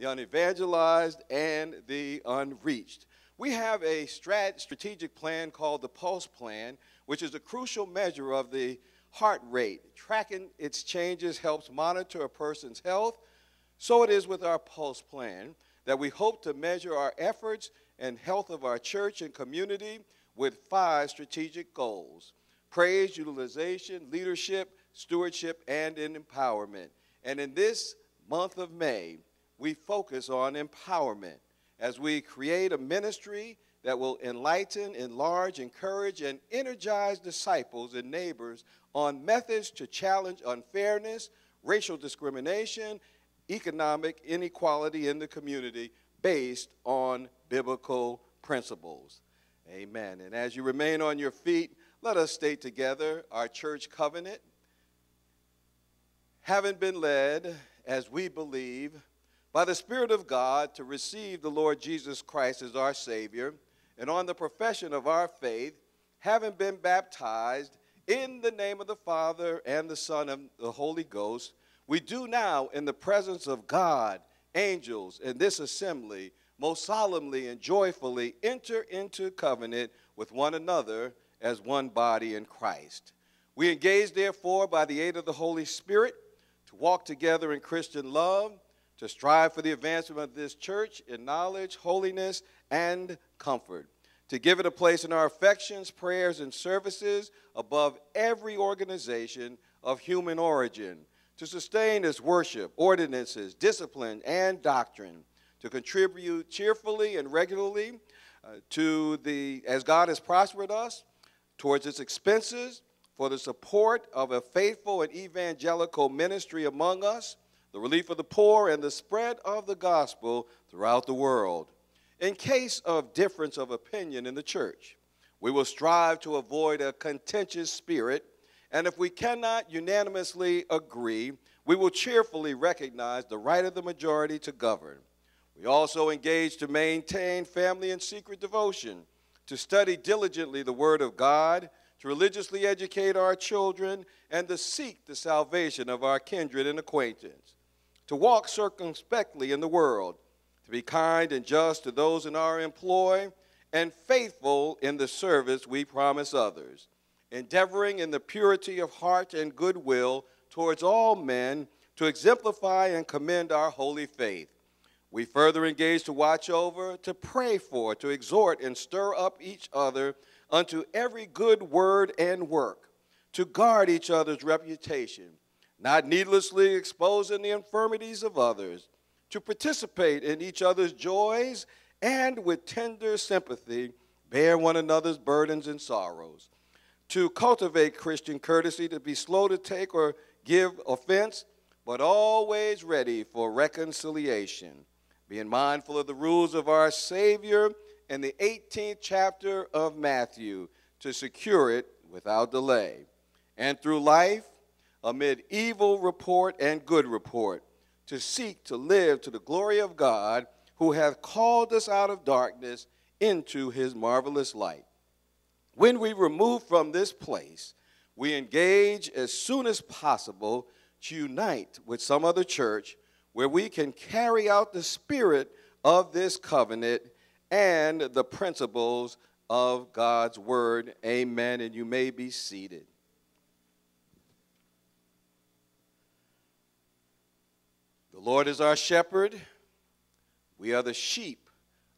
the unevangelized, and the unreached. We have a strat- strategic plan called the Pulse Plan, which is a crucial measure of the heart rate. Tracking its changes helps monitor a person's health. So it is with our Pulse Plan that we hope to measure our efforts and health of our church and community with five strategic goals praise, utilization, leadership, stewardship, and empowerment. And in this month of May, we focus on empowerment as we create a ministry that will enlighten, enlarge, encourage, and energize disciples and neighbors on methods to challenge unfairness, racial discrimination, economic inequality in the community based on biblical principles. Amen. And as you remain on your feet, let us state together our church covenant. Having been led, as we believe, by the Spirit of God to receive the Lord Jesus Christ as our Savior, and on the profession of our faith, having been baptized in the name of the Father and the Son and the Holy Ghost, we do now, in the presence of God, angels, and this assembly, most solemnly and joyfully enter into covenant with one another as one body in Christ. We engage, therefore, by the aid of the Holy Spirit, to walk together in Christian love to strive for the advancement of this church in knowledge, holiness, and comfort, to give it a place in our affections, prayers, and services above every organization of human origin, to sustain its worship, ordinances, discipline, and doctrine, to contribute cheerfully and regularly uh, to the, as God has prospered us, towards its expenses, for the support of a faithful and evangelical ministry among us, the relief of the poor, and the spread of the gospel throughout the world. In case of difference of opinion in the church, we will strive to avoid a contentious spirit, and if we cannot unanimously agree, we will cheerfully recognize the right of the majority to govern. We also engage to maintain family and secret devotion, to study diligently the Word of God, to religiously educate our children, and to seek the salvation of our kindred and acquaintance to walk circumspectly in the world, to be kind and just to those in our employ, and faithful in the service we promise others, endeavoring in the purity of heart and goodwill towards all men to exemplify and commend our holy faith. We further engage to watch over, to pray for, to exhort and stir up each other unto every good word and work, to guard each other's reputation not needlessly exposing the infirmities of others, to participate in each other's joys, and with tender sympathy bear one another's burdens and sorrows, to cultivate Christian courtesy, to be slow to take or give offense, but always ready for reconciliation, being mindful of the rules of our Savior in the 18th chapter of Matthew to secure it without delay. And through life, amid evil report and good report, to seek to live to the glory of God who hath called us out of darkness into his marvelous light. When we remove from this place, we engage as soon as possible to unite with some other church where we can carry out the spirit of this covenant and the principles of God's word. Amen. And you may be seated. The Lord is our shepherd. We are the sheep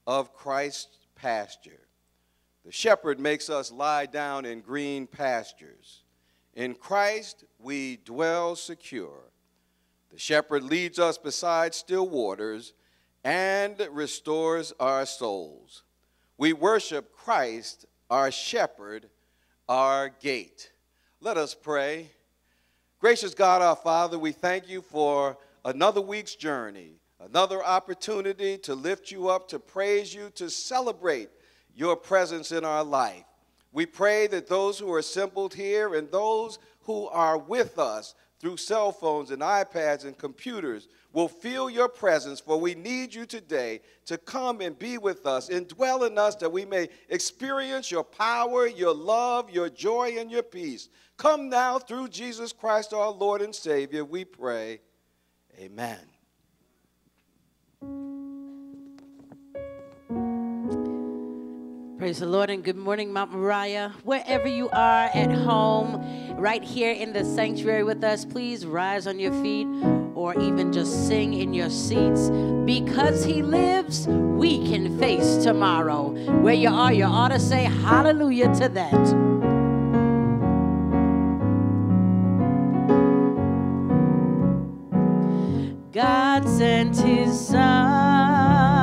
of Christ's pasture. The shepherd makes us lie down in green pastures. In Christ we dwell secure. The shepherd leads us beside still waters and restores our souls. We worship Christ, our shepherd, our gate. Let us pray. Gracious God, our Father, we thank you for another week's journey, another opportunity to lift you up, to praise you, to celebrate your presence in our life. We pray that those who are assembled here and those who are with us through cell phones and iPads and computers will feel your presence, for we need you today to come and be with us and dwell in us that we may experience your power, your love, your joy, and your peace. Come now through Jesus Christ, our Lord and Savior, we pray. Amen. Praise the Lord and good morning, Mount Moriah. Wherever you are at home, right here in the sanctuary with us, please rise on your feet or even just sing in your seats. Because He lives, we can face tomorrow. Where you are, you ought to say hallelujah to that. God sent his son.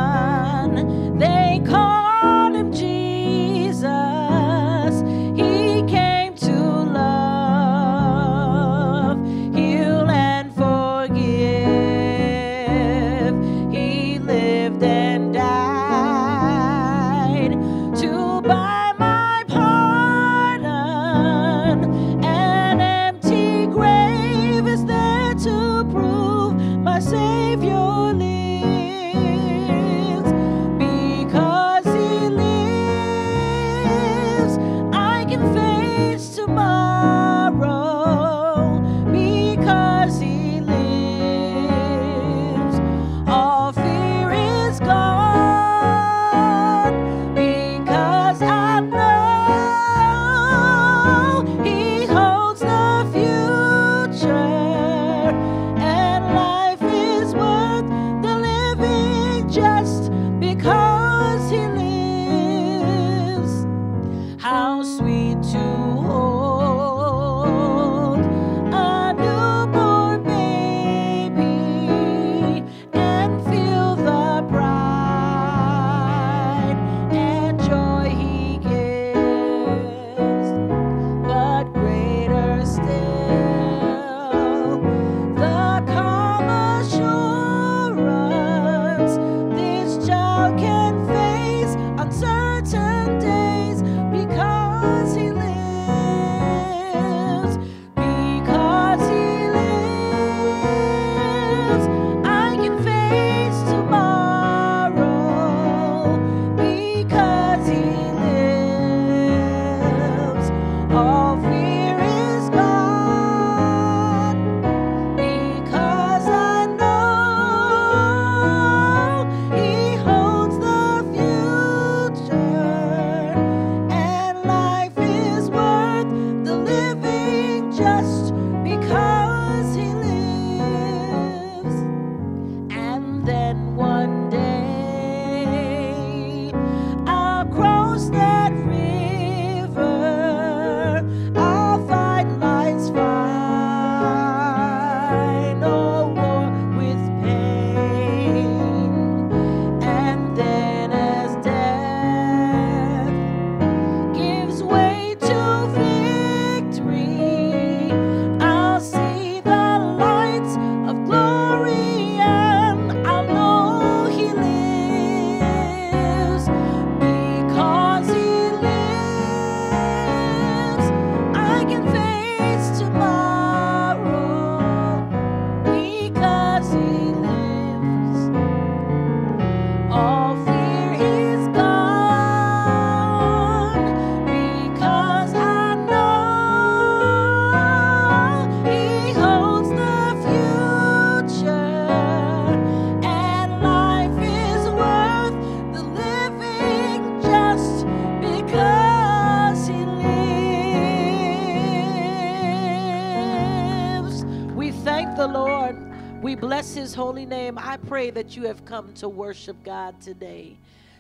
Pray that you have come to worship God today.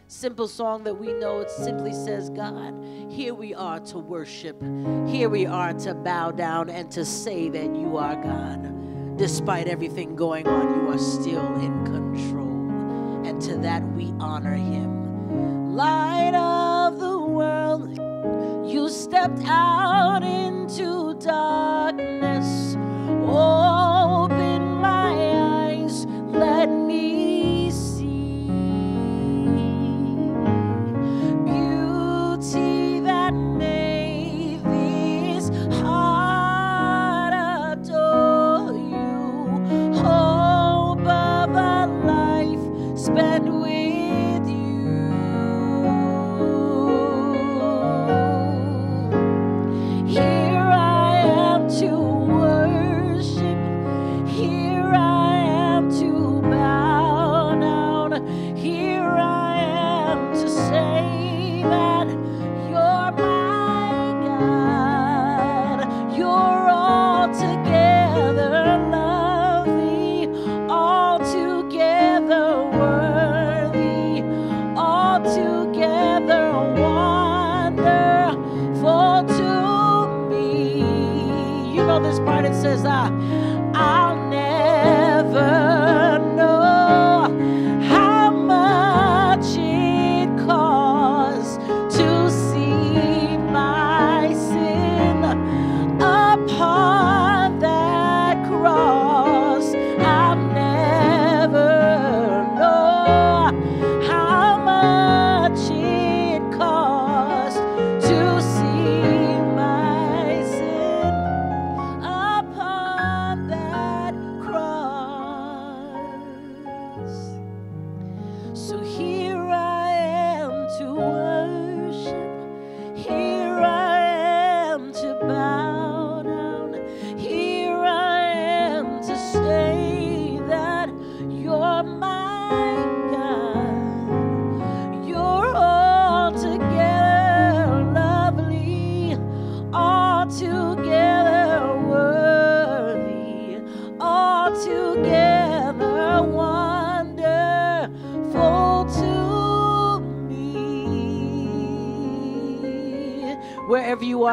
Simple song that we know it simply says, God, here we are to worship. Here we are to bow down and to say that you are God. Despite everything going on, you are still in control. And to that we honor him. Light of the world, you stepped out into darkness.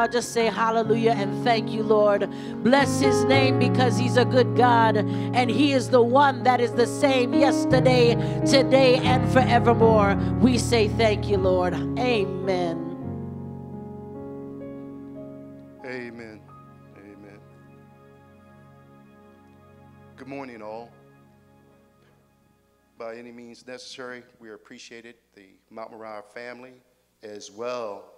Are, just say hallelujah and thank you, Lord. Bless his name because he's a good God and he is the one that is the same yesterday, today, and forevermore. We say thank you, Lord. Amen. Amen. Amen. Good morning, all. By any means necessary, we are appreciated, the Mount Moriah family, as well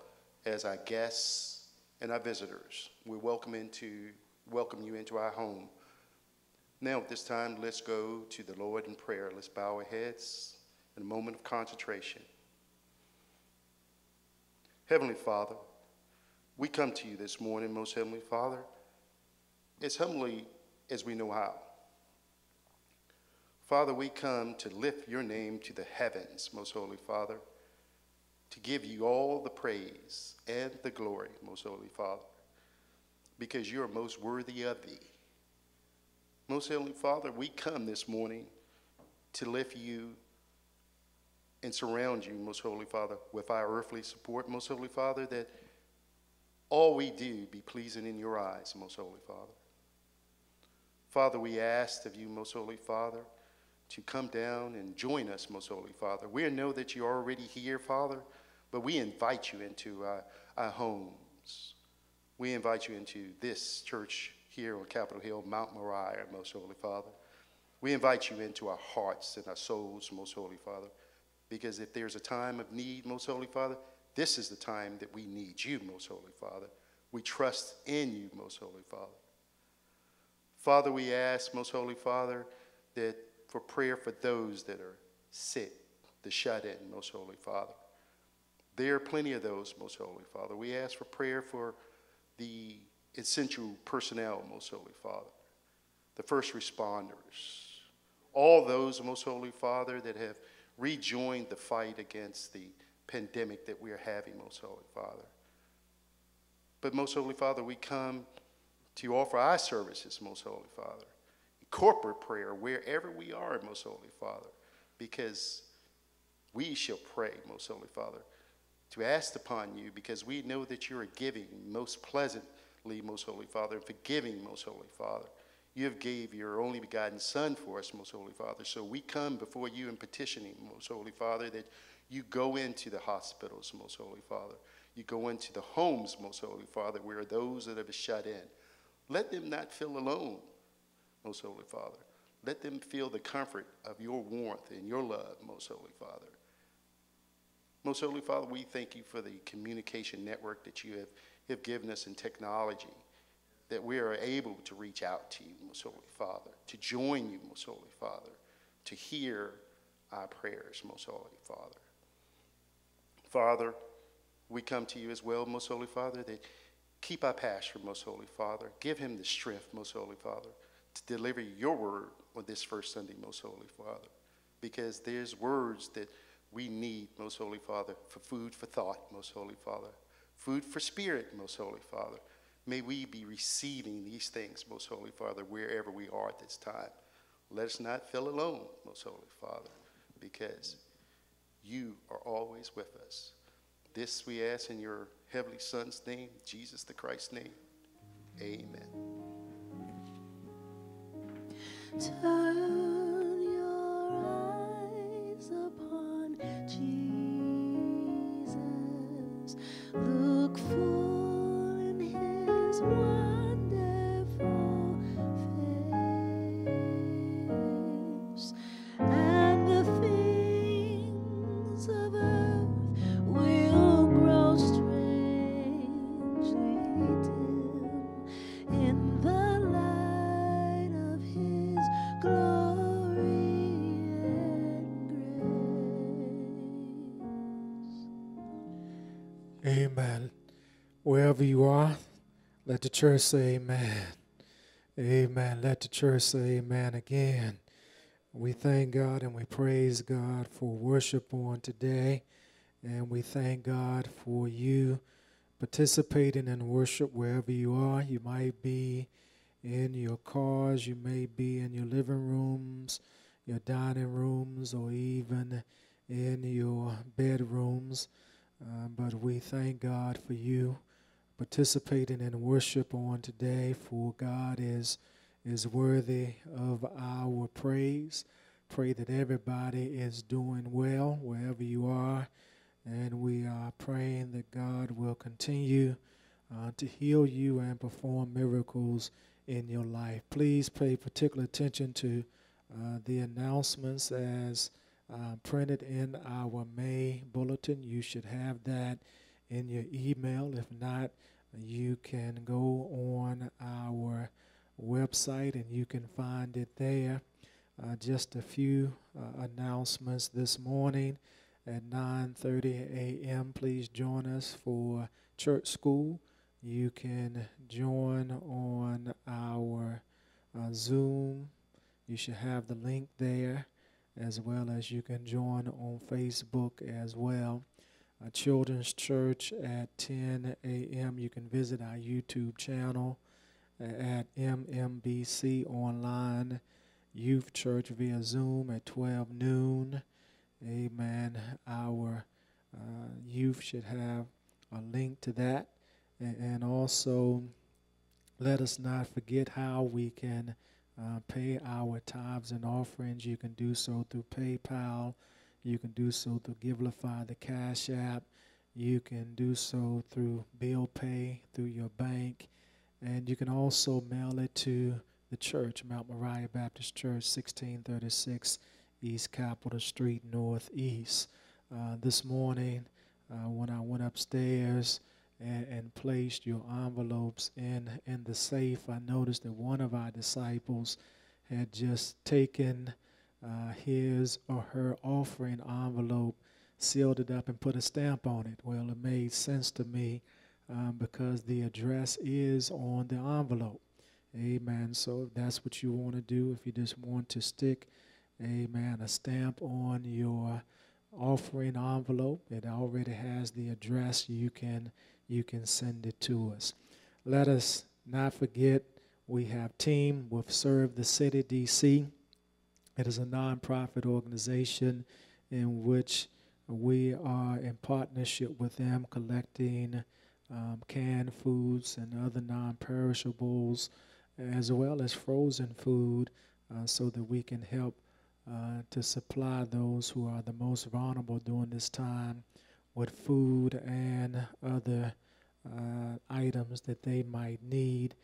as our guests and our visitors. We welcome into welcome you into our home. Now, at this time, let's go to the Lord in prayer. Let's bow our heads in a moment of concentration. Heavenly Father, we come to you this morning, most Heavenly Father, as humbly as we know how. Father, we come to lift your name to the heavens, most Holy Father, to give you all the praise and the glory, most Holy Father, because you are most worthy of thee. Most Heavenly Father, we come this morning to lift you and surround you, most Holy Father, with our earthly support, most Holy Father, that all we do be pleasing in your eyes, most holy Father. Father, we ask of you, most holy Father, to come down and join us, most holy Father. We know that you're already here, Father, but we invite you into our, our homes. We invite you into this church here on Capitol Hill, Mount Moriah, most holy Father. We invite you into our hearts and our souls, most holy Father, because if there's a time of need, most holy Father, this is the time that we need you, most holy Father. We trust in you, most holy Father. Father, we ask, most holy Father, that for prayer for those that are sick, the shut in, most holy Father. There are plenty of those, most holy Father. We ask for prayer for the essential personnel, most holy Father, the first responders, all those, most holy Father, that have rejoined the fight against the pandemic that we are having, most holy Father. But, most holy Father, we come to offer our services, most holy Father, corporate prayer wherever we are, most holy Father, because we shall pray, most holy Father, to ask upon you, because we know that you are giving most pleasantly, most holy Father, and forgiving, most holy Father. You have gave your only begotten Son for us, most holy Father. So we come before you in petitioning, most holy Father, that you go into the hospitals, most holy Father. You go into the homes, most holy Father, where those that have been shut in. Let them not feel alone, most holy Father. Let them feel the comfort of your warmth and your love, most holy Father. Most holy Father, we thank you for the communication network that you have, have given us in technology, that we are able to reach out to you, most holy Father, to join you, most holy Father, to hear our prayers, most holy Father. Father, we come to you as well, most holy Father, that keep our pastor, most holy Father. Give him the strength, most holy Father, to deliver your word on this first Sunday, most holy Father. Because there's words that we need, most holy Father, for food for thought, most holy Father. Food for spirit, most holy Father. May we be receiving these things, most holy Father, wherever we are at this time. Let us not feel alone, most holy Father, because you are always with us. This we ask in your heavenly Son's name, Jesus the Christ's name. Amen. Turn your eyes upon Jesus. Look full in his let the church say amen. Amen. Let the church say amen again. We thank God and we praise God for worship on today. And we thank God for you participating in worship wherever you are. You might be in your cars, you may be in your living rooms, your dining rooms, or even in your bedrooms. Uh, but we thank God for you participating in worship on today, for God is is worthy of our praise. Pray that everybody is doing well wherever you are, and we are praying that God will continue uh, to heal you and perform miracles in your life. Please pay particular attention to uh, the announcements as uh, printed in our May bulletin. You should have that in your email. If not, you can go on our website and you can find it there. Uh, just a few uh, announcements this morning at 9:30 a.m. Please join us for church school. You can join on our uh, Zoom. You should have the link there, as well as you can join on Facebook as well. Uh, Children's Church at 10 a.m. You can visit our YouTube channel uh, at MMBC Online Youth Church via Zoom at 12 noon. Amen. Our uh, youth should have a link to that. And, and also, let us not forget how we can uh, pay our tithes and offerings. You can do so through PayPal. You can do so through Givelify, the Cash App. You can do so through Bill Pay, through your bank. And you can also mail it to the church, Mount Moriah Baptist Church, 1636 East Capitol Street, Northeast. Uh, this morning, uh, when I went upstairs and, and placed your envelopes in, in the safe, I noticed that one of our disciples had just taken uh, his or her offering envelope, sealed it up, and put a stamp on it. Well, it made sense to me um, because the address is on the envelope. Amen. So if that's what you want to do, if you just want to stick, amen, a stamp on your offering envelope, it already has the address. You can you can send it to us. Let us not forget we have team with Serve the City DC. It is a nonprofit organization in which we are in partnership with them collecting um, canned foods and other non-perishables as well as frozen food uh, so that we can help uh, to supply those who are the most vulnerable during this time with food and other uh, items that they might need.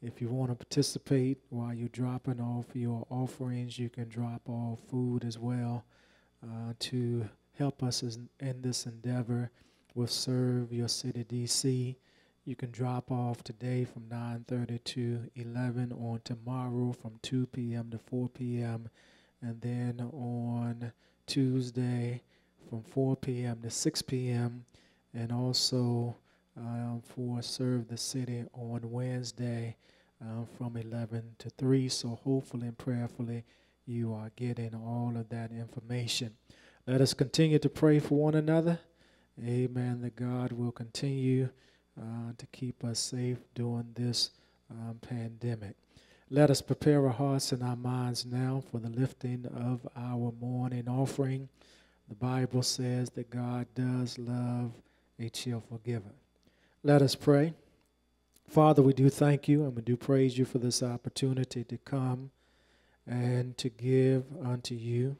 If you want to participate while you're dropping off your offerings, you can drop off food as well uh, to help us in this endeavor. We'll serve your city, DC. You can drop off today from 9:30 to 11, on tomorrow from 2 p.m. to 4 p.m., and then on Tuesday from 4 p.m. to 6 p.m., and also um, for Serve the City on Wednesday um, from 11 to 3. So hopefully and prayerfully you are getting all of that information. Let us continue to pray for one another. Amen. That God will continue uh, to keep us safe during this um, pandemic. Let us prepare our hearts and our minds now for the lifting of our morning offering. The Bible says that God does love a cheerful giver. Let us pray. Father, we do thank you and we do praise you for this opportunity to come and to give unto you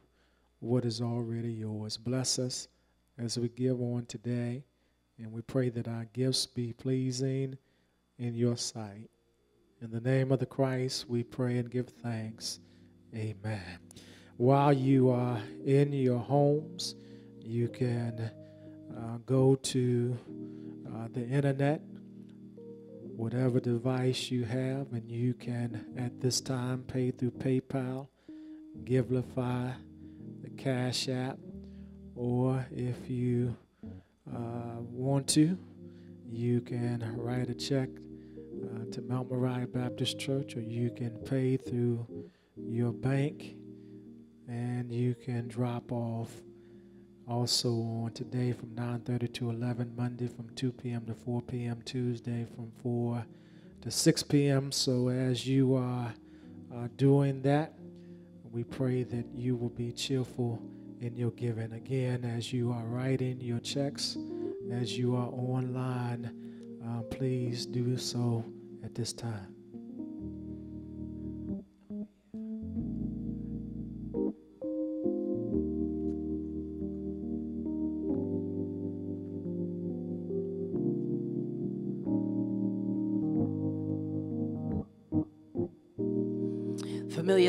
what is already yours. Bless us as we give on today, and we pray that our gifts be pleasing in your sight. In the name of the Christ, we pray and give thanks. Amen. While you are in your homes, you can uh, go to uh, the internet, whatever device you have, and you can at this time pay through PayPal, Givelify, the Cash App, or if you uh, want to, you can write a check uh, to Mount Moriah Baptist Church, or you can pay through your bank, and you can drop off also on today from 9.30 to 11 monday from 2 p.m to 4 p.m tuesday from 4 to 6 p.m so as you are uh, doing that we pray that you will be cheerful in your giving. Again as you are writing your checks as you are online uh, please do so at this time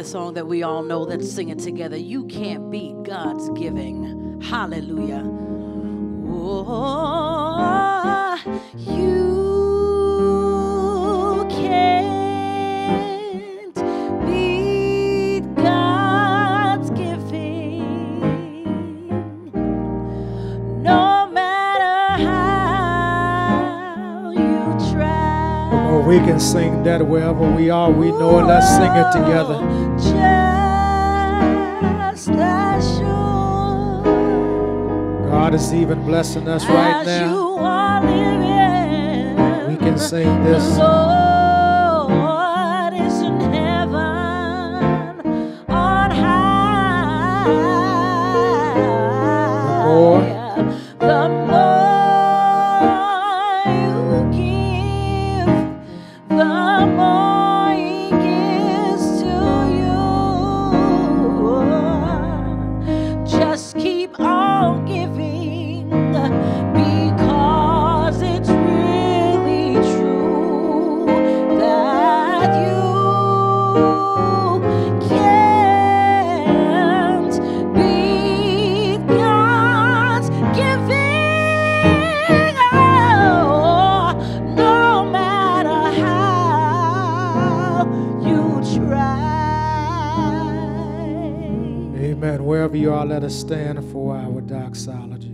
song that we all know. Let's sing it together. You can't beat God's giving. Hallelujah. Oh, can sing that wherever we are. We know it. Let's sing it together. Just as God is even blessing us right now. you are living, We can sing this. Amen. Wherever you are, let us stand for our doxology.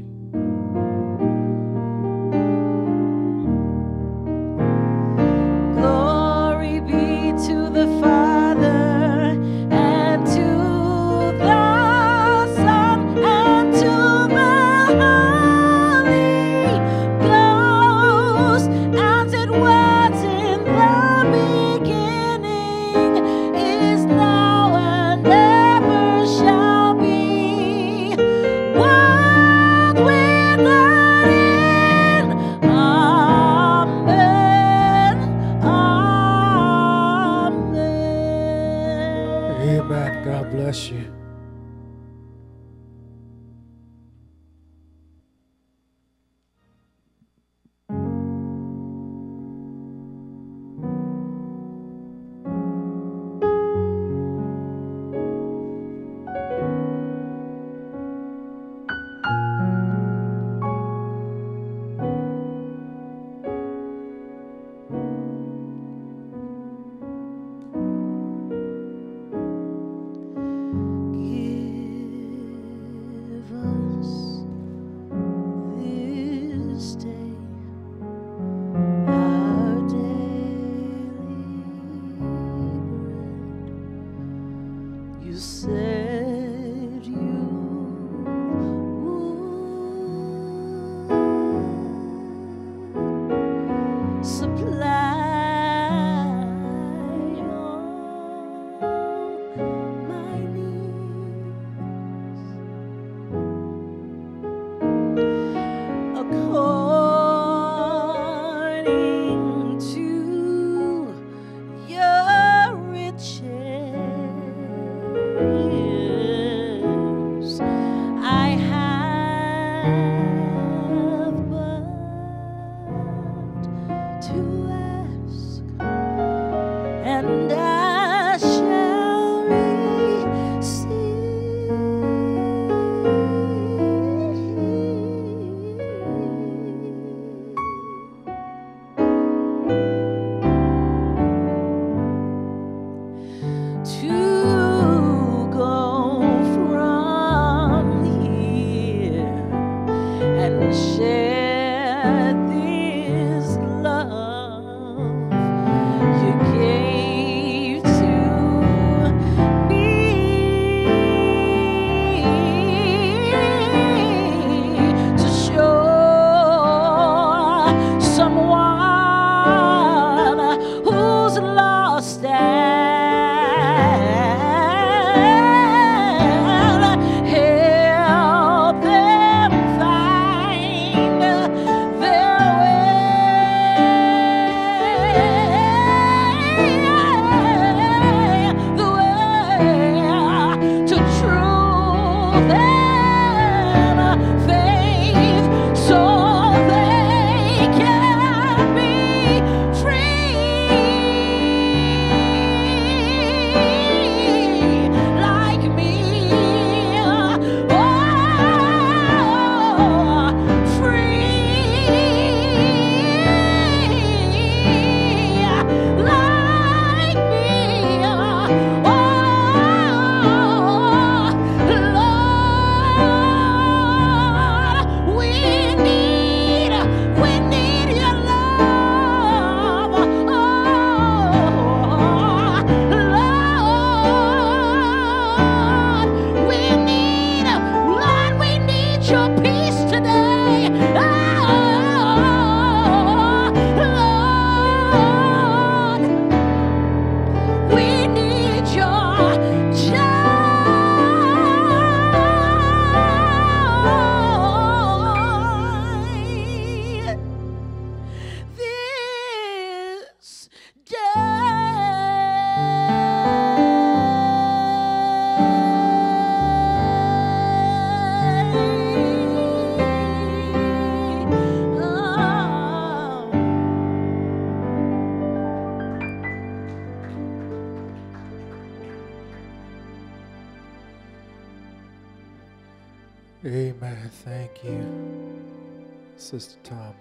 Sister Tomlin.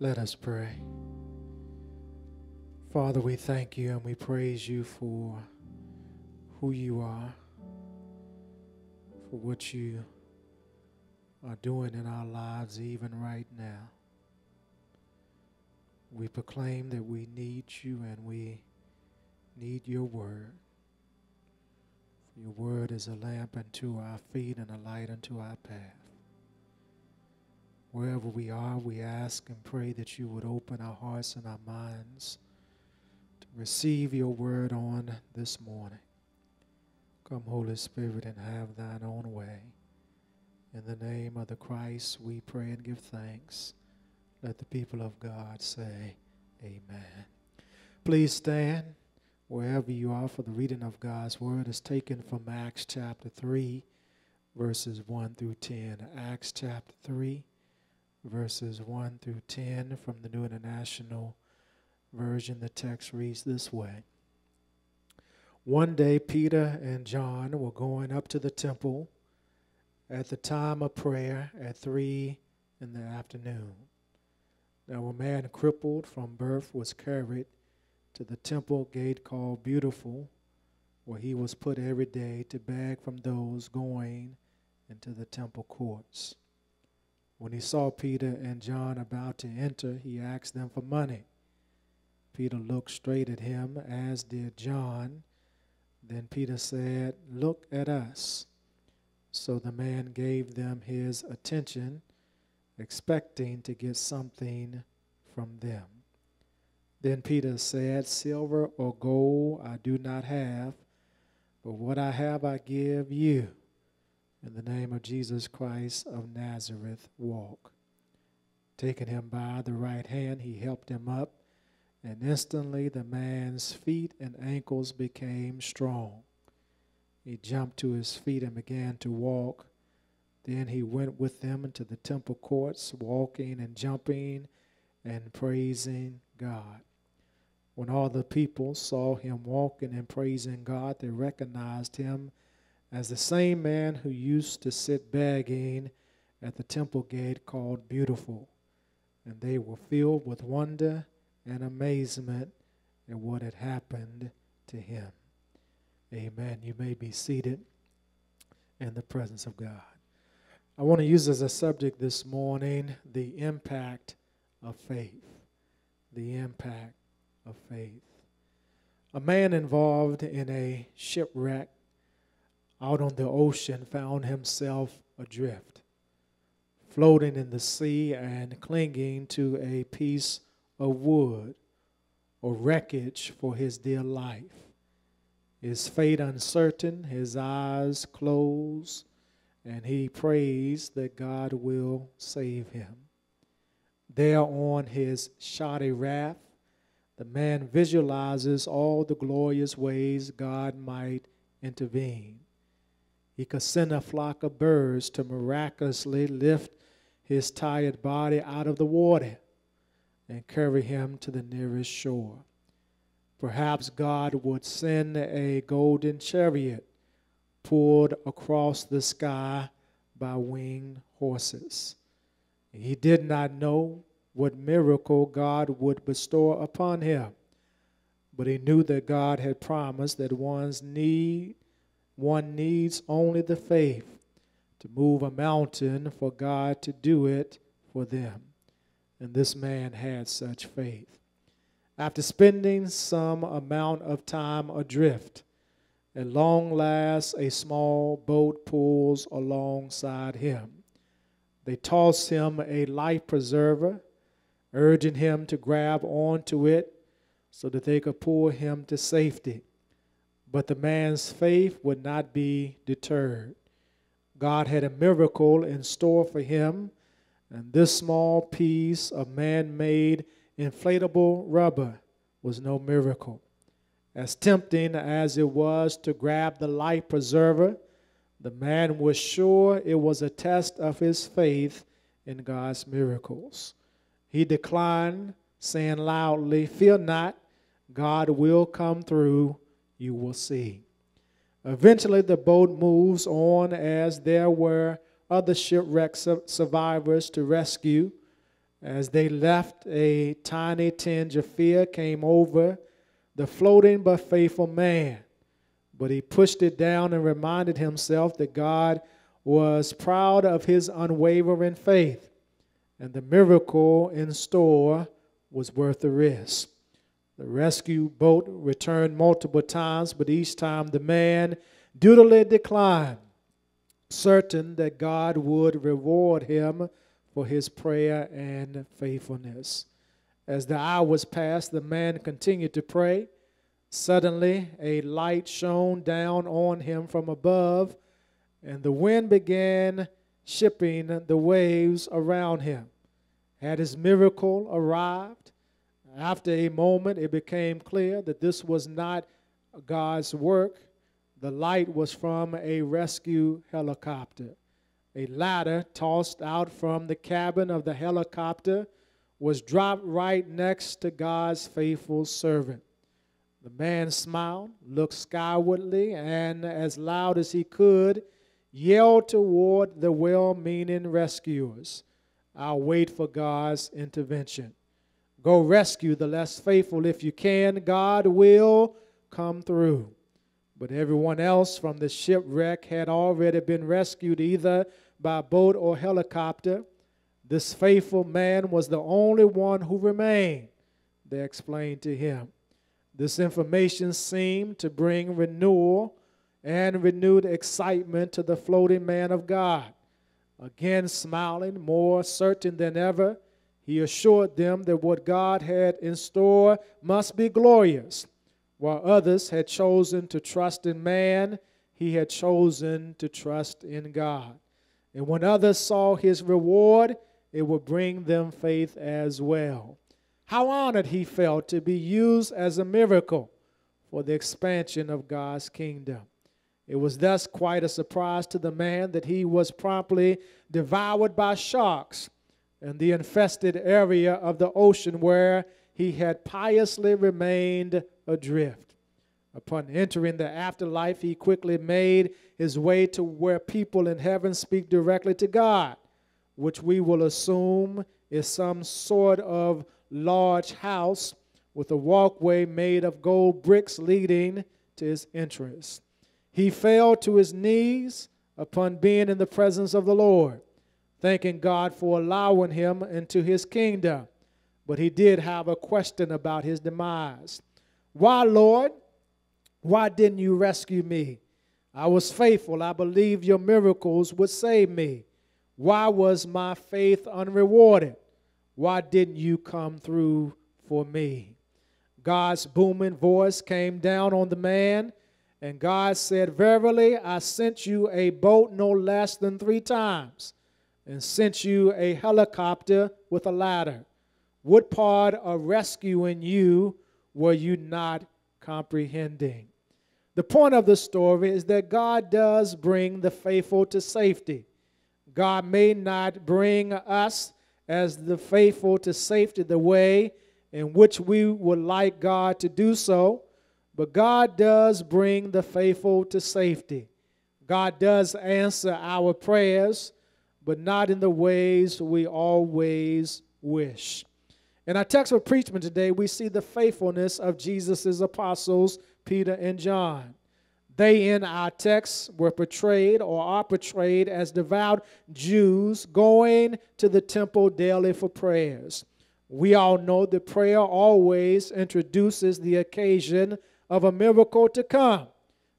Let us pray. Father, we thank you and we praise you for who you are, for what you are doing in our lives even right now. We proclaim that we need you and we need your word. Your word is a lamp unto our feet and a light unto our path. Wherever we are, we ask and pray that you would open our hearts and our minds to receive your word on this morning. Come, Holy Spirit, and have thine own way. In the name of the Christ, we pray and give thanks. Let the people of God say, Amen. Please stand wherever you are for the reading of God's word is taken from Acts chapter 3, verses 1 through 10. Acts chapter 3, verses 1 through 10 from the New International Version. The text reads this way One day, Peter and John were going up to the temple at the time of prayer at 3 in the afternoon. Now, a man crippled from birth was carried to the temple gate called Beautiful, where he was put every day to beg from those going into the temple courts. When he saw Peter and John about to enter, he asked them for money. Peter looked straight at him, as did John. Then Peter said, Look at us. So the man gave them his attention, expecting to get something from them. Then Peter said, Silver or gold I do not have, but what I have I give you. In the name of Jesus Christ of Nazareth, walk. Taking him by the right hand, he helped him up, and instantly the man's feet and ankles became strong. He jumped to his feet and began to walk. Then he went with them into the temple courts, walking and jumping and praising God. When all the people saw him walking and praising God, they recognized him as the same man who used to sit begging at the temple gate called Beautiful. And they were filled with wonder and amazement at what had happened to him. Amen. You may be seated in the presence of God. I want to use as a subject this morning the impact of faith. The impact of faith. A man involved in a shipwreck out on the ocean found himself adrift, floating in the sea and clinging to a piece of wood or wreckage for his dear life. His fate uncertain, his eyes closed, and he prays that God will save him. There on his shoddy raft, the man visualizes all the glorious ways God might intervene. He could send a flock of birds to miraculously lift his tired body out of the water and carry him to the nearest shore. Perhaps God would send a golden chariot pulled across the sky by winged horses. He did not know what miracle God would bestow upon him, but he knew that God had promised that one's need one needs only the faith to move a mountain for God to do it for them. And this man had such faith. After spending some amount of time adrift, At long last, a small boat pulls alongside him. They toss him a life preserver, urging him to grab onto it so that they could pull him to safety. But the man's faith would not be deterred. God had a miracle in store for him, and this small piece of man made inflatable rubber was no miracle. As tempting as it was to grab the life preserver, the man was sure it was a test of his faith in God's miracles. He declined, saying loudly, Fear not, God will come through, you will see. Eventually, the boat moves on as there were other shipwreck survivors to rescue. As they left, a tiny tinge of fear came over the floating but faithful man. But he pushed it down and reminded himself that God was proud of his unwavering faith, and the miracle in store was worth the risk. The rescue boat returned multiple times, but each time the man dutifully declined, certain that God would reward him for his prayer and faithfulness. As the hours passed, the man continued to pray. Suddenly, a light shone down on him from above, and the wind began shipping the waves around him. Had his miracle arrived? After a moment, it became clear that this was not God's work. The light was from a rescue helicopter. A ladder tossed out from the cabin of the helicopter was dropped right next to God's faithful servant. The man smiled, looked skywardly, and as loud as he could, yelled toward the well meaning rescuers I'll wait for God's intervention. Go rescue the less faithful if you can. God will come through. But everyone else from the shipwreck had already been rescued either by boat or helicopter. This faithful man was the only one who remained, they explained to him. This information seemed to bring renewal and renewed excitement to the floating man of God. Again, smiling, more certain than ever, he assured them that what God had in store must be glorious. While others had chosen to trust in man, he had chosen to trust in God. And when others saw his reward, it would bring them faith as well. How honored he felt to be used as a miracle for the expansion of God's kingdom. It was thus quite a surprise to the man that he was promptly devoured by sharks in the infested area of the ocean where he had piously remained adrift. Upon entering the afterlife, he quickly made his way to where people in heaven speak directly to God, which we will assume is some sort of large house with a walkway made of gold bricks leading to his entrance. He fell to his knees upon being in the presence of the Lord, thanking God for allowing him into his kingdom. But he did have a question about his demise. Why, Lord? Why didn't you rescue me? I was faithful. I believed your miracles would save me. Why was my faith unrewarded? Why didn't you come through for me? God's booming voice came down on the man, and God said, Verily, I sent you a boat no less than three times, and sent you a helicopter with a ladder. What part of rescuing you were you not comprehending? The point of the story is that God does bring the faithful to safety. God may not bring us as the faithful to safety the way in which we would like God to do so, but God does bring the faithful to safety. God does answer our prayers, but not in the ways we always wish. In our text for preachment today, we see the faithfulness of Jesus' apostles, Peter and John. They, in our text, were portrayed or are portrayed as devout Jews going to the temple daily for prayers. We all know that prayer always introduces the occasion of a miracle to come.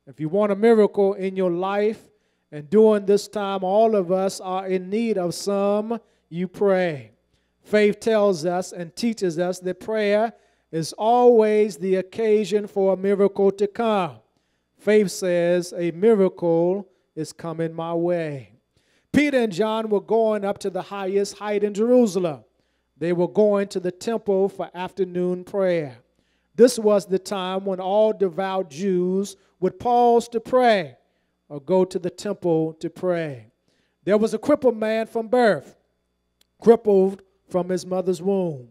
If you want a miracle in your life, and during this time, all of us are in need of some, you pray. Faith tells us and teaches us that prayer is always the occasion for a miracle to come. Faith says, A miracle is coming my way. Peter and John were going up to the highest height in Jerusalem. They were going to the temple for afternoon prayer. This was the time when all devout Jews would pause to pray or go to the temple to pray. There was a crippled man from birth, crippled from his mother's womb.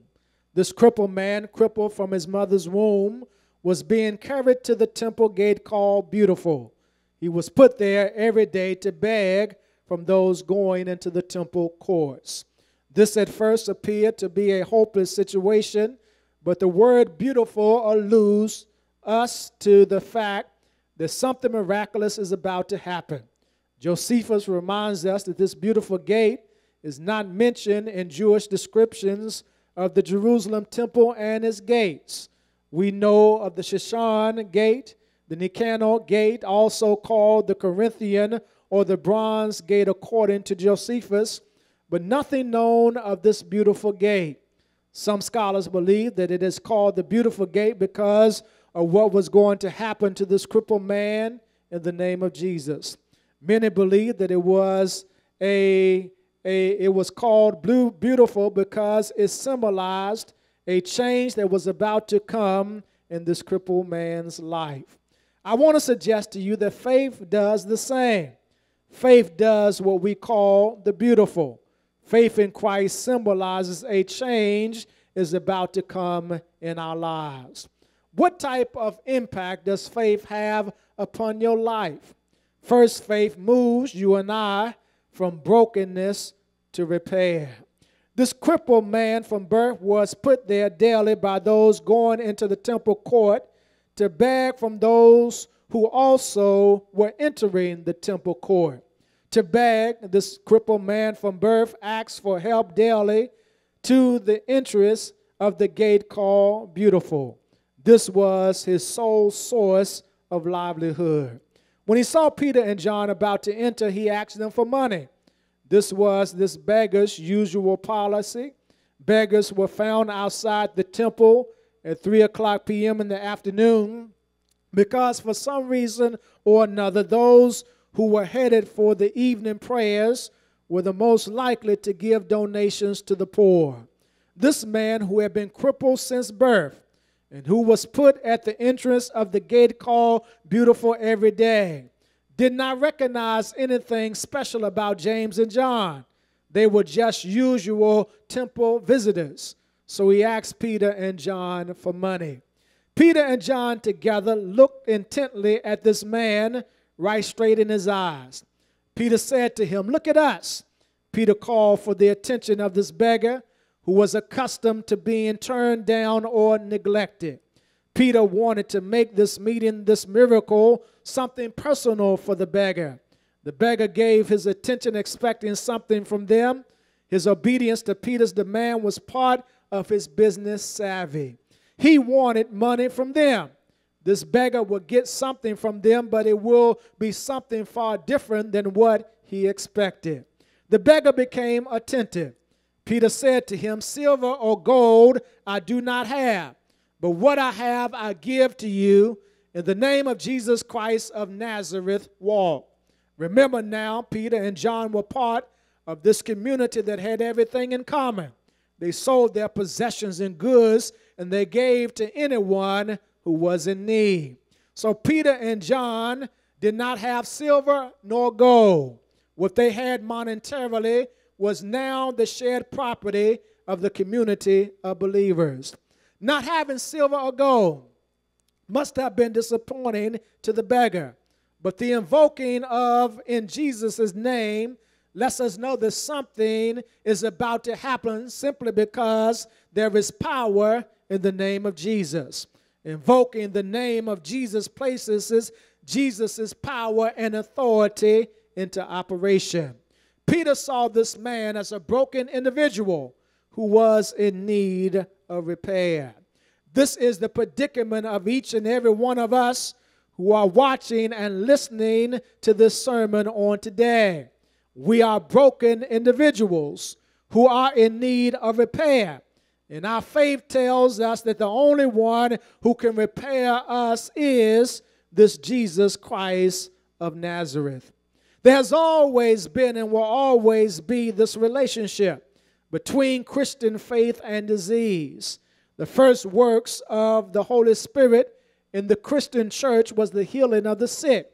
This crippled man, crippled from his mother's womb, was being carried to the temple gate called Beautiful. He was put there every day to beg from those going into the temple courts. This at first appeared to be a hopeless situation, but the word beautiful alludes us to the fact that something miraculous is about to happen. Josephus reminds us that this beautiful gate is not mentioned in Jewish descriptions of the Jerusalem temple and its gates. We know of the Shushan gate, the Nicanor gate, also called the Corinthian or the bronze gate according to Josephus, but nothing known of this beautiful gate. Some scholars believe that it is called the beautiful gate because of what was going to happen to this crippled man in the name of Jesus. Many believe that it was a a, it was called blue beautiful because it symbolized a change that was about to come in this crippled man's life. I want to suggest to you that faith does the same. Faith does what we call the beautiful. Faith in Christ symbolizes a change is about to come in our lives. What type of impact does faith have upon your life? First, faith moves you and I from brokenness to repair. This crippled man from birth was put there daily by those going into the temple court to beg from those who also were entering the temple court. To beg, this crippled man from birth asked for help daily to the interest of the gate called Beautiful. This was his sole source of livelihood. When he saw Peter and John about to enter, he asked them for money. This was this beggar's usual policy. Beggars were found outside the temple at 3 o'clock p.m. in the afternoon because, for some reason or another, those who were headed for the evening prayers were the most likely to give donations to the poor. This man, who had been crippled since birth and who was put at the entrance of the gate called Beautiful every day, did not recognize anything special about James and John. They were just usual temple visitors. So he asked Peter and John for money. Peter and John together looked intently at this man right straight in his eyes. Peter said to him, Look at us. Peter called for the attention of this beggar who was accustomed to being turned down or neglected. Peter wanted to make this meeting, this miracle, something personal for the beggar. The beggar gave his attention expecting something from them. His obedience to Peter's demand was part of his business savvy. He wanted money from them. This beggar will get something from them, but it will be something far different than what he expected. The beggar became attentive. Peter said to him, Silver or gold I do not have, but what I have I give to you. In the name of Jesus Christ of Nazareth, walk. Remember now, Peter and John were part of this community that had everything in common. They sold their possessions and goods and they gave to anyone who was in need. So Peter and John did not have silver nor gold. What they had monetarily was now the shared property of the community of believers. Not having silver or gold must have been disappointing to the beggar. But the invoking of in Jesus' name lets us know that something is about to happen simply because there is power in the name of Jesus. Invoking the name of Jesus places Jesus' power and authority into operation. Peter saw this man as a broken individual who was in need of repair. This is the predicament of each and every one of us who are watching and listening to this sermon on today. We are broken individuals who are in need of repair. And our faith tells us that the only one who can repair us is this Jesus Christ of Nazareth. There's always been and will always be this relationship between Christian faith and disease. The first works of the Holy Spirit in the Christian church was the healing of the sick.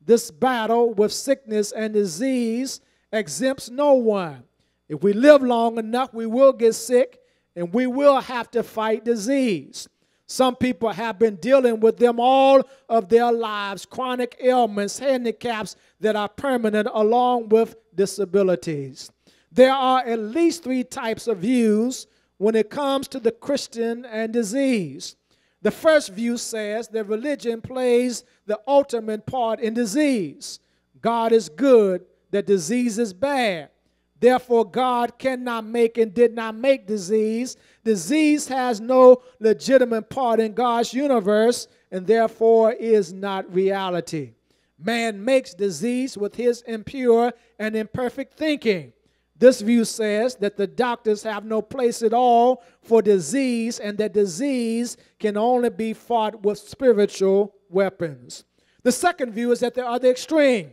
This battle with sickness and disease exempts no one. If we live long enough, we will get sick and we will have to fight disease. Some people have been dealing with them all of their lives chronic ailments, handicaps that are permanent, along with disabilities. There are at least three types of views when it comes to the Christian and disease. The first view says that religion plays the ultimate part in disease. God is good, that disease is bad. Therefore, God cannot make and did not make disease. Disease has no legitimate part in God's universe and therefore is not reality. Man makes disease with his impure and imperfect thinking. This view says that the doctors have no place at all for disease and that disease can only be fought with spiritual weapons. The second view is are the extreme.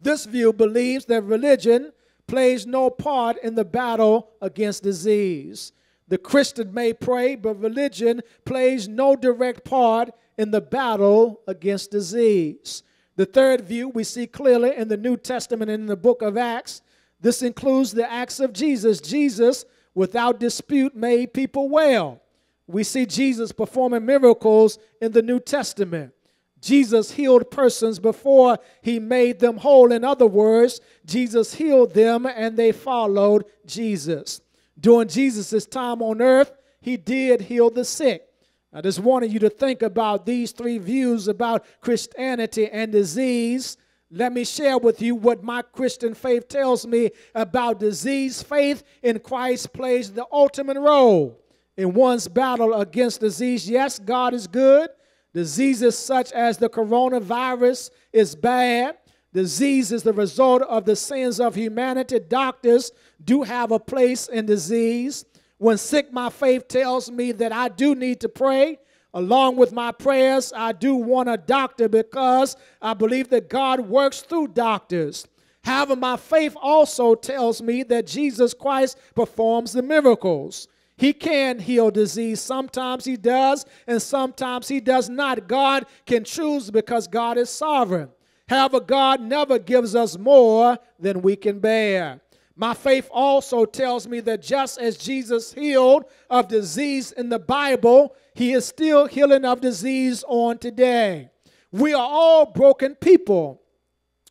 This view believes that religion plays no part in the battle against disease. The Christian may pray, but religion plays no direct part in the battle against disease. The third view we see clearly in the New Testament and in the book of Acts. This includes the acts of Jesus. Jesus, without dispute, made people well. We see Jesus performing miracles in the New Testament. Jesus healed persons before he made them whole. In other words, Jesus healed them and they followed Jesus. During Jesus' time on earth, he did heal the sick. I just wanted you to think about these three views about Christianity and disease. Let me share with you what my Christian faith tells me about disease. Faith in Christ plays the ultimate role in one's battle against disease. Yes, God is good. Diseases such as the coronavirus is bad. Disease is the result of the sins of humanity. Doctors do have a place in disease. When sick, my faith tells me that I do need to pray. Along with my prayers, I do want a doctor because I believe that God works through doctors. However, my faith also tells me that Jesus Christ performs the miracles. He can heal disease. Sometimes he does, and sometimes he does not. God can choose because God is sovereign. However, God never gives us more than we can bear. My faith also tells me that just as Jesus healed of disease in the Bible, he is still healing of disease on today. We are all broken people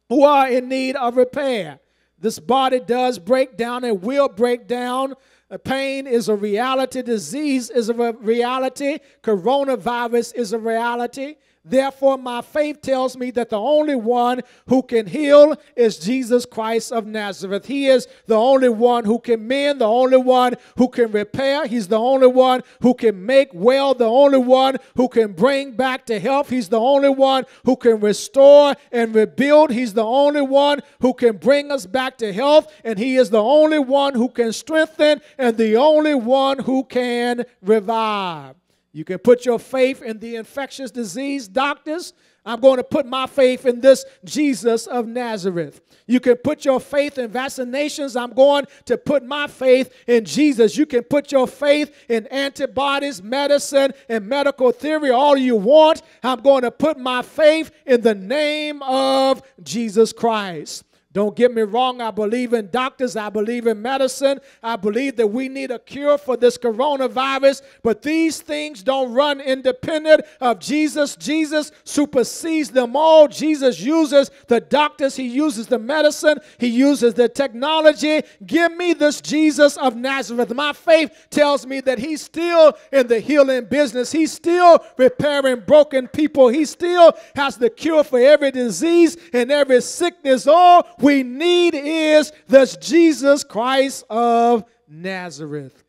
who are in need of repair. This body does break down and will break down Pain is a reality. Disease is a reality. Coronavirus is a reality. Therefore, my faith tells me that the only one who can heal is Jesus Christ of Nazareth. He is the only one who can mend, the only one who can repair. He's the only one who can make well, the only one who can bring back to health. He's the only one who can restore and rebuild. He's the only one who can bring us back to health. And He is the only one who can strengthen and the only one who can revive. You can put your faith in the infectious disease doctors. I'm going to put my faith in this Jesus of Nazareth. You can put your faith in vaccinations. I'm going to put my faith in Jesus. You can put your faith in antibodies, medicine, and medical theory all you want. I'm going to put my faith in the name of Jesus Christ. Don't get me wrong, I believe in doctors, I believe in medicine, I believe that we need a cure for this coronavirus, but these things don't run independent of Jesus. Jesus supersedes them all. Jesus uses the doctors, He uses the medicine, He uses the technology. Give me this Jesus of Nazareth. My faith tells me that He's still in the healing business, He's still repairing broken people, He still has the cure for every disease and every sickness. All we need is this Jesus Christ of Nazareth.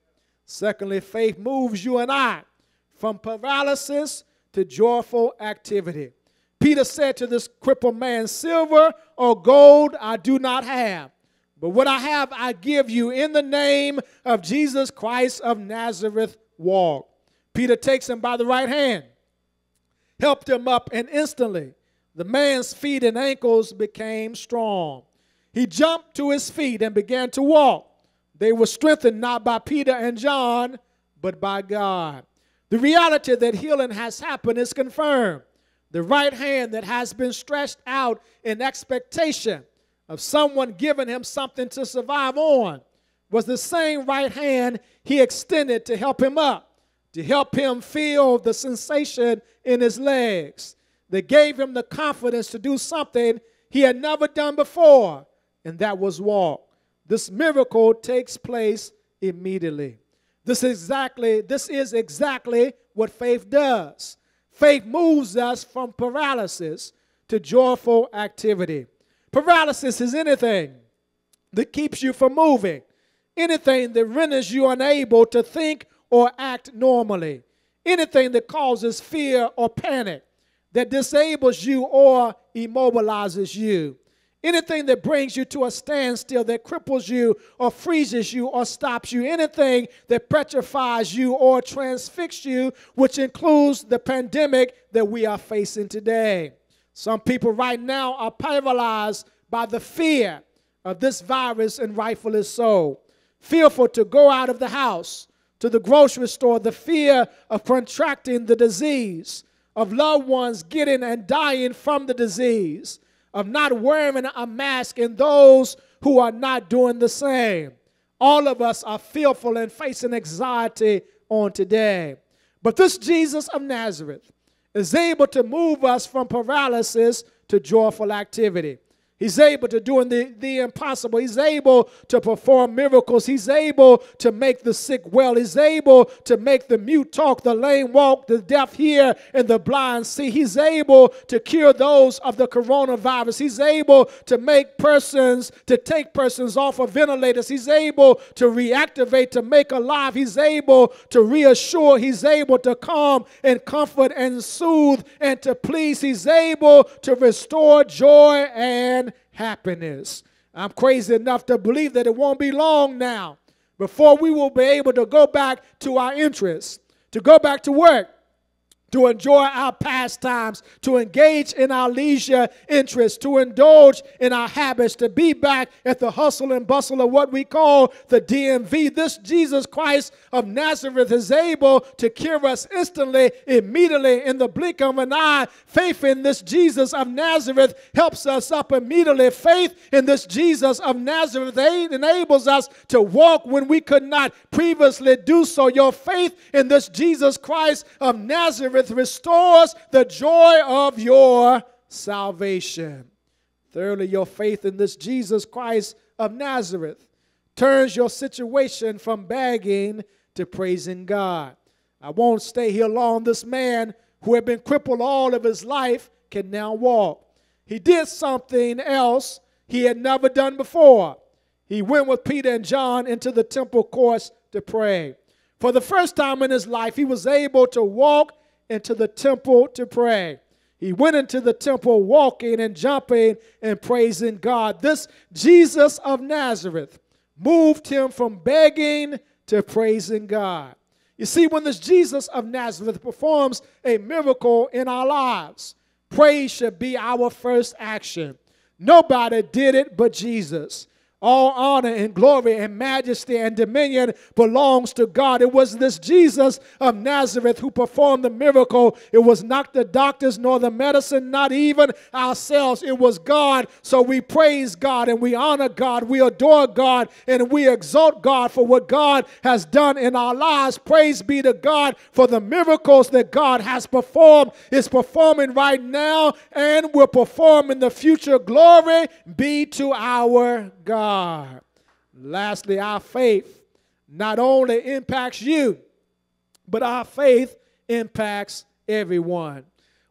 Secondly, faith moves you and I from paralysis to joyful activity. Peter said to this crippled man, Silver or gold I do not have, but what I have I give you in the name of Jesus Christ of Nazareth. Walk. Peter takes him by the right hand, helped him up, and instantly the man's feet and ankles became strong. He jumped to his feet and began to walk. They were strengthened not by Peter and John, but by God. The reality that healing has happened is confirmed. The right hand that has been stretched out in expectation of someone giving him something to survive on was the same right hand he extended to help him up, to help him feel the sensation in his legs that gave him the confidence to do something he had never done before, and that was walk. This miracle takes place immediately. This exactly this is exactly what faith does. Faith moves us from paralysis to joyful activity. Paralysis is anything that keeps you from moving, anything that renders you unable to think or act normally, anything that causes fear or panic, that disables you or immobilizes you. Anything that brings you to a standstill, that cripples you or freezes you or stops you, anything that petrifies you or transfixes you, which includes the pandemic that we are facing today. Some people right now are paralyzed by the fear of this virus, and rightfully so. Fearful to go out of the house, to the grocery store, the fear of contracting the disease, of loved ones getting and dying from the disease of not wearing a mask and those who are not doing the same. All of us are fearful and facing anxiety on today. But this Jesus of Nazareth is able to move us from paralysis to joyful activity. He's able to do the, the impossible. He's able to perform miracles. He's able to make the sick well. He's able to make the mute talk, the lame walk, the deaf hear, and the blind see. He's able to cure those of the coronavirus. He's able to make persons, to take persons off of ventilators. He's able to reactivate, to make alive. He's able to reassure. He's able to calm and comfort and soothe and to please. He's able to restore joy and happiness. I'm crazy enough to believe that it won't be long now before we will be able to go back to our interests, to go back to work, to enjoy our pastimes, to engage in our leisure interests, to indulge in our habits, to be back at the hustle and bustle of what we call the DMV. This Jesus Christ of Nazareth is able to cure us instantly, immediately, in the blink of an eye. Faith in this Jesus of Nazareth helps us up immediately. Faith in this Jesus of Nazareth enables us to walk when we could not previously do so. Your faith in this Jesus Christ of Nazareth restores the joy of your salvation. Thirdly, your faith in this Jesus Christ of Nazareth turns your situation from begging to praising God. I won't stay here long. This man who had been crippled all of his life can now walk. He did something else he had never done before. He went with Peter and John into the temple courts to pray. For the first time in his life, he was able to walk into the temple to pray. He went into the temple walking and jumping and praising God. This Jesus of Nazareth moved him from begging to praising God. You see, when this Jesus of Nazareth performs a miracle in our lives, praise should be our first action. Nobody did it but Jesus. All honor and glory and majesty and dominion belongs to God. It was this Jesus of Nazareth who performed the miracle. It was not the doctors nor the medicine, not even ourselves. It was God. So we praise God and we honor God. We adore God and we exalt God for what God has done in our lives. Praise be to God for the miracles that God has performed, is performing right now, and will perform in the future. Glory be to our God. God. Lastly, our faith not only impacts you, but our faith impacts everyone.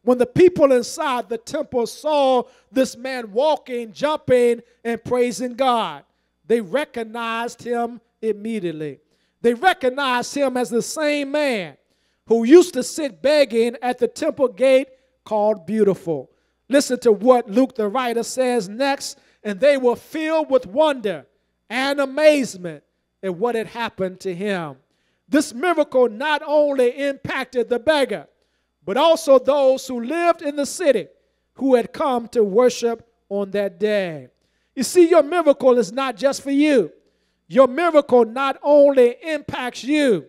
When the people inside the temple saw this man walking, jumping, and praising God, they recognized him immediately. They recognized him as the same man who used to sit begging at the temple gate called Beautiful. Listen to what Luke the writer says next. And they were filled with wonder and amazement at what had happened to him. This miracle not only impacted the beggar, but also those who lived in the city who had come to worship on that day. You see, your miracle is not just for you. Your miracle not only impacts you,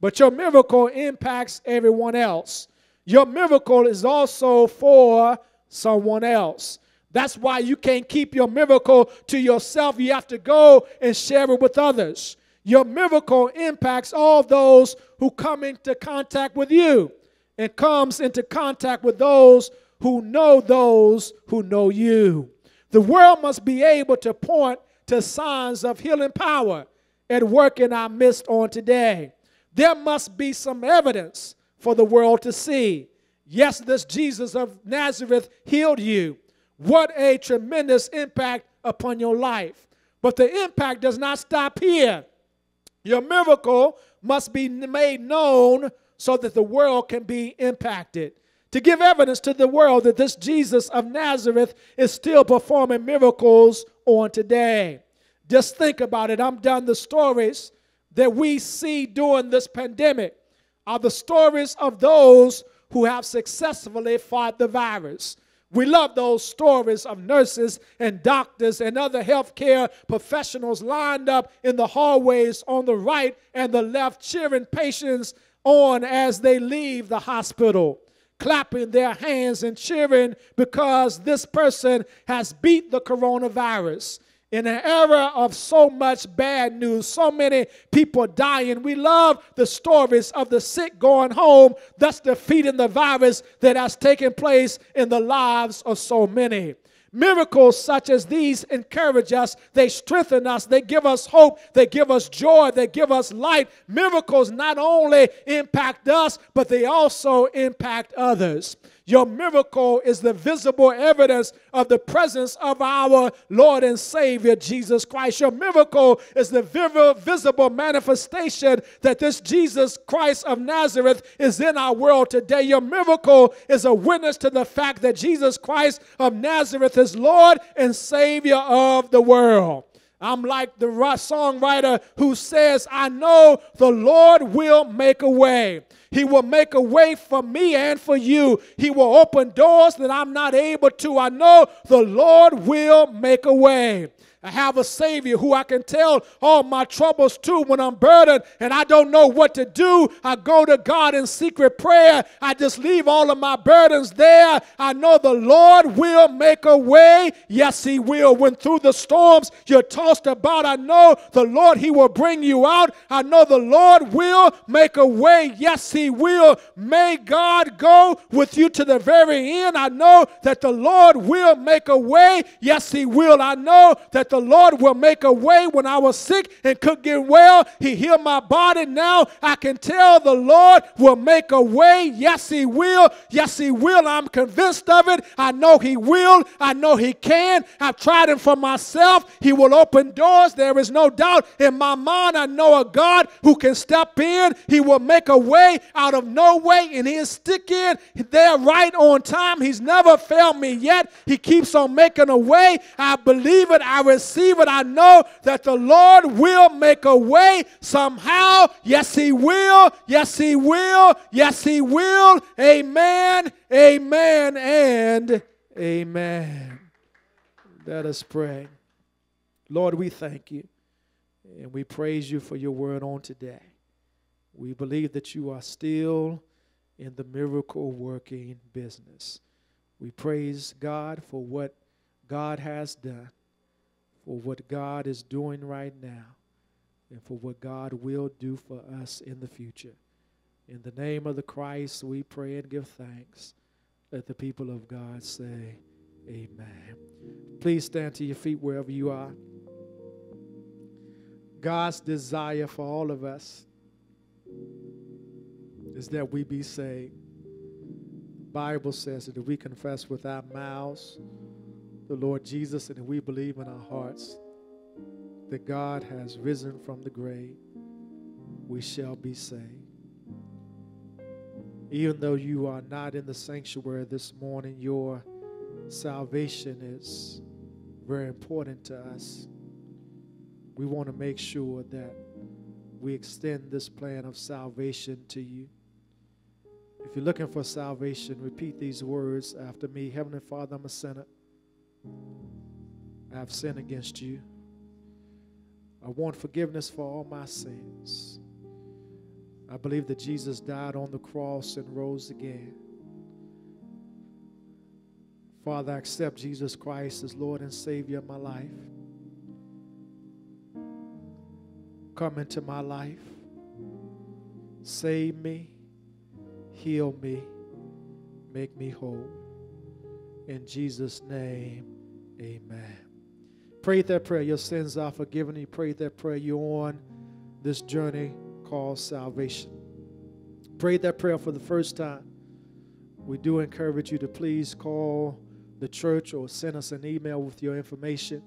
but your miracle impacts everyone else. Your miracle is also for someone else. That's why you can't keep your miracle to yourself. You have to go and share it with others. Your miracle impacts all those who come into contact with you and comes into contact with those who know those who know you. The world must be able to point to signs of healing power at work in our midst on today. There must be some evidence for the world to see. Yes, this Jesus of Nazareth healed you. What a tremendous impact upon your life. But the impact does not stop here. Your miracle must be made known so that the world can be impacted. To give evidence to the world that this Jesus of Nazareth is still performing miracles on today. Just think about it. I'm done. The stories that we see during this pandemic are the stories of those who have successfully fought the virus. We love those stories of nurses and doctors and other healthcare professionals lined up in the hallways on the right and the left, cheering patients on as they leave the hospital, clapping their hands and cheering because this person has beat the coronavirus in an era of so much bad news, so many people dying, we love the stories of the sick going home, thus defeating the virus that has taken place in the lives of so many. Miracles such as these encourage us, they strengthen us, they give us hope, they give us joy, they give us light. Miracles not only impact us, but they also impact others. Your miracle is the visible evidence of the presence of our Lord and Savior Jesus Christ. Your miracle is the visible manifestation that this Jesus Christ of Nazareth is in our world today. Your miracle is a witness to the fact that Jesus Christ of Nazareth is Lord and Savior of the world. I'm like the songwriter who says, I know the Lord will make a way. He will make a way for me and for you. He will open doors that I'm not able to. I know the Lord will make a way. I have a Savior who I can tell all my troubles to when I'm burdened and I don't know what to do. I go to God in secret prayer. I just leave all of my burdens there. I know the Lord will make a way. Yes, He will. When through the storms you're tossed about, I know the Lord, He will bring you out. I know the Lord will make a way. Yes, He will. May God go with you to the very end. I know that the Lord will make a way. Yes, He will. I know that the Lord will make a way when I was sick and could get well. He healed my body. Now I can tell the Lord will make a way. Yes, He will. Yes, He will. I'm convinced of it. I know He will. I know He can. I've tried Him for myself. He will open doors. There is no doubt in my mind. I know a God who can step in. He will make a way out of no way, and He'll stick in there right on time. He's never failed me yet. He keeps on making a way. I believe it. I receive receive it, I know that the Lord will make a way somehow. Yes, He will. Yes, He will. Yes, He will. Amen, amen, and amen. Let us pray. Lord, we thank you and we praise you for your word on today. We believe that you are still in the miracle working business. We praise God for what God has done for what God is doing right now and for what God will do for us in the future. In the name of the Christ, we pray and give thanks. Let the people of God say, Amen. Please stand to your feet wherever you are. God's desire for all of us is that we be saved. The Bible says that if we confess with our mouths, the Lord Jesus and we believe in our hearts that God has risen from the grave, we shall be saved. Even though you are not in the sanctuary this morning, your salvation is very important to us. We want to make sure that we extend this plan of salvation to you. If you're looking for salvation, repeat these words after me Heavenly Father, I'm a sinner. I have sinned against you. I want forgiveness for all my sins. I believe that Jesus died on the cross and rose again. Father, I accept Jesus Christ as Lord and Savior of my life. Come into my life. Save me. Heal me. Make me whole. In Jesus' name, amen. Pray that prayer. Your sins are forgiven. You pray that prayer. You're on this journey called salvation. Pray that prayer for the first time. We do encourage you to please call the church or send us an email with your information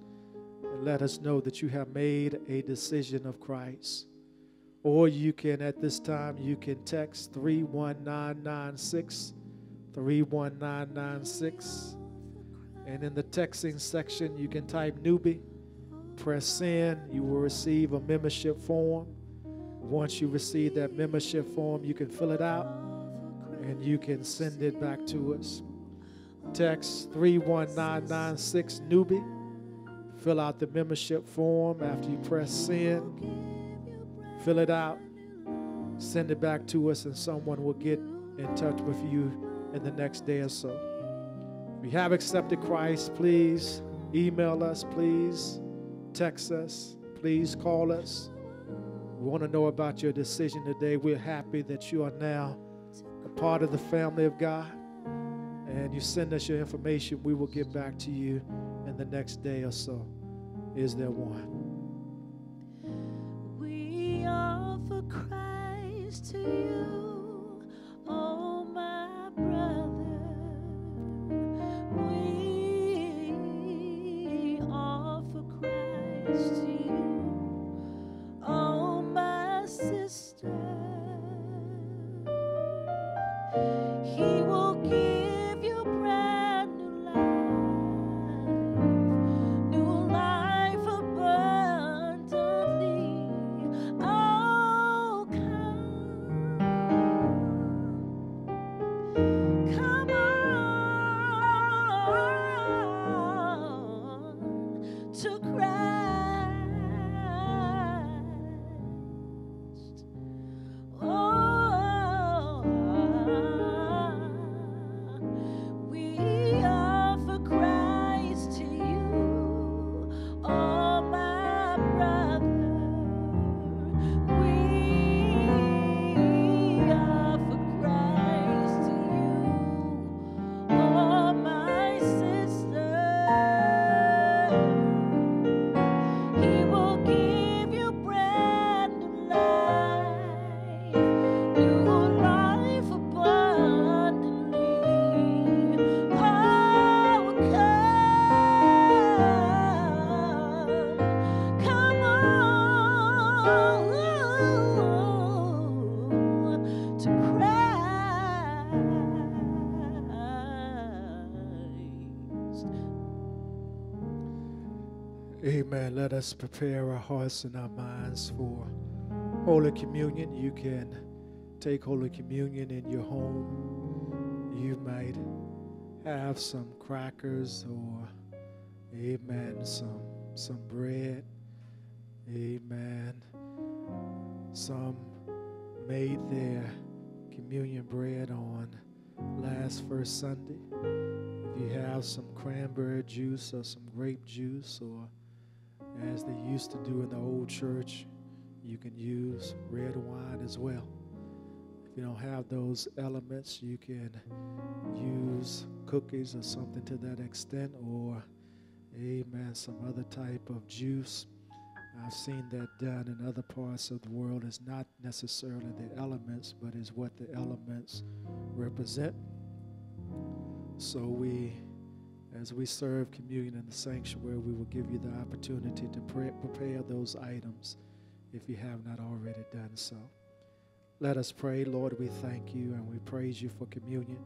and let us know that you have made a decision of Christ. Or you can, at this time, you can text 31996, 31996. And in the texting section, you can type newbie, press send. You will receive a membership form. Once you receive that membership form, you can fill it out and you can send it back to us. Text 31996 newbie. Fill out the membership form after you press send. Fill it out. Send it back to us, and someone will get in touch with you in the next day or so. You have accepted Christ, please email us, please text us, please call us. We want to know about your decision today. We're happy that you are now a part of the family of God. And you send us your information, we will get back to you in the next day or so. Is there one? We offer Christ Let us prepare our hearts and our minds for Holy Communion. You can take Holy Communion in your home. You might have some crackers or, amen, some, some bread. Amen. Some made their communion bread on last first Sunday. If you have some cranberry juice or some grape juice, or as they used to do in the old church, you can use red wine as well. If you don't have those elements, you can use cookies or something to that extent, or, amen, some other type of juice. I've seen that done in other parts of the world. It's not necessarily the elements, but is what the elements represent. So we, as we serve communion in the sanctuary, we will give you the opportunity to pre- prepare those items if you have not already done so. Let us pray. Lord, we thank you and we praise you for communion.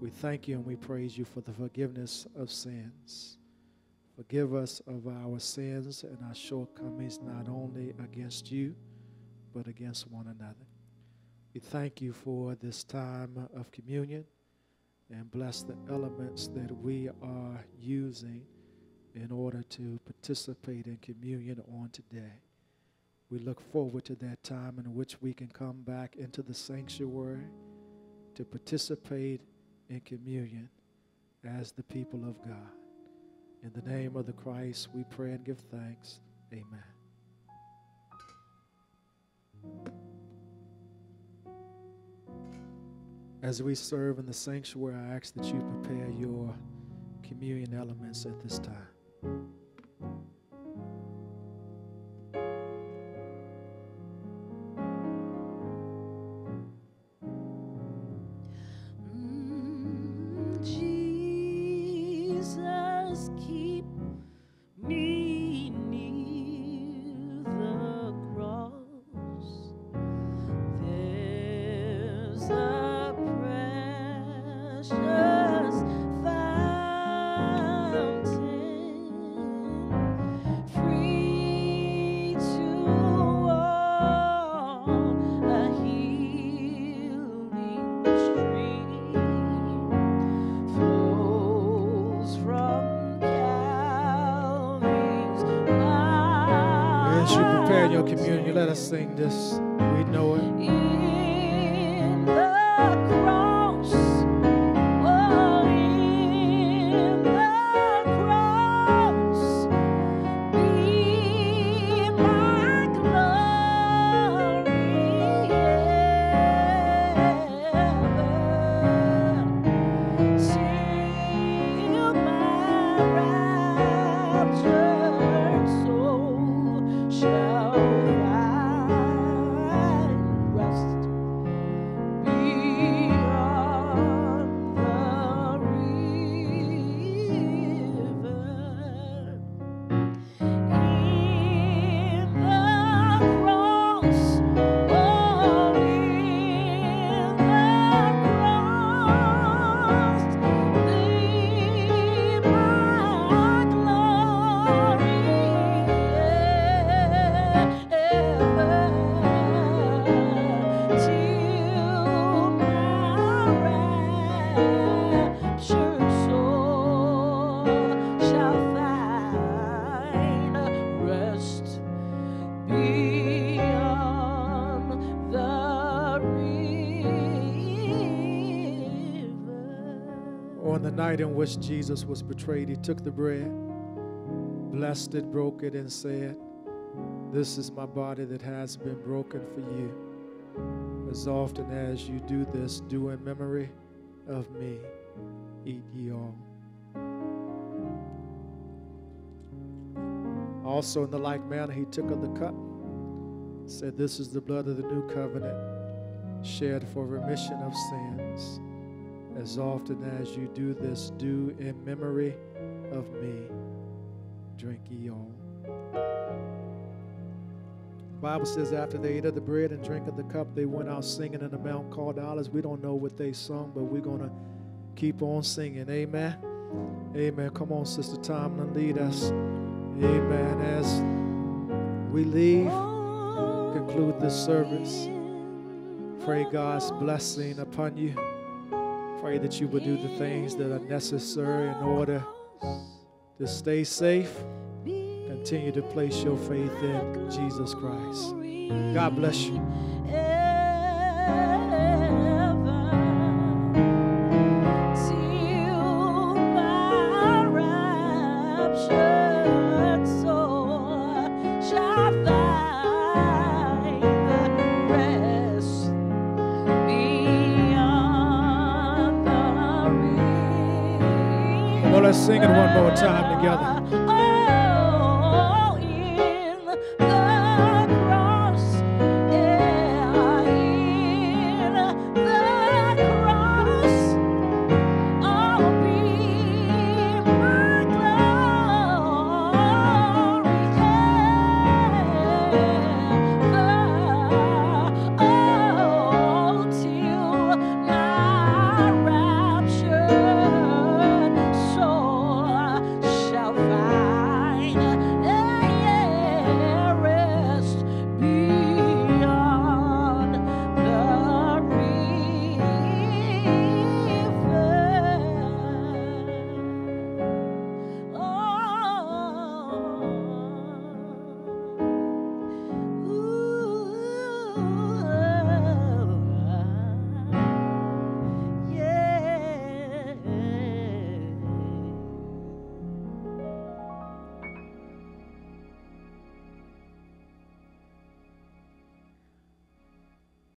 We thank you and we praise you for the forgiveness of sins. Forgive us of our sins and our shortcomings, not only against you, but against one another. We thank you for this time of communion and bless the elements that we are using in order to participate in communion on today. We look forward to that time in which we can come back into the sanctuary to participate in communion as the people of God. In the name of the Christ, we pray and give thanks. Amen. As we serve in the sanctuary, I ask that you prepare your communion elements at this time. Prepare your communion, let us sing this. We know it. Night in which Jesus was betrayed, he took the bread, blessed it, broke it, and said, This is my body that has been broken for you. As often as you do this, do in memory of me. Eat ye all. Also, in the like manner, he took of the cup, said, This is the blood of the new covenant, shed for remission of sins. As often as you do this, do in memory of me. Drink ye all. Bible says after they ate of the bread and drank of the cup, they went out singing in the mount called Olives. We don't know what they sung, but we're going to keep on singing. Amen. Amen. Come on, Sister Tomlin, lead us. Amen. As we leave, conclude this service, pray God's blessing upon you. Pray that you will do the things that are necessary in order to stay safe. Continue to place your faith in Jesus Christ. God bless you.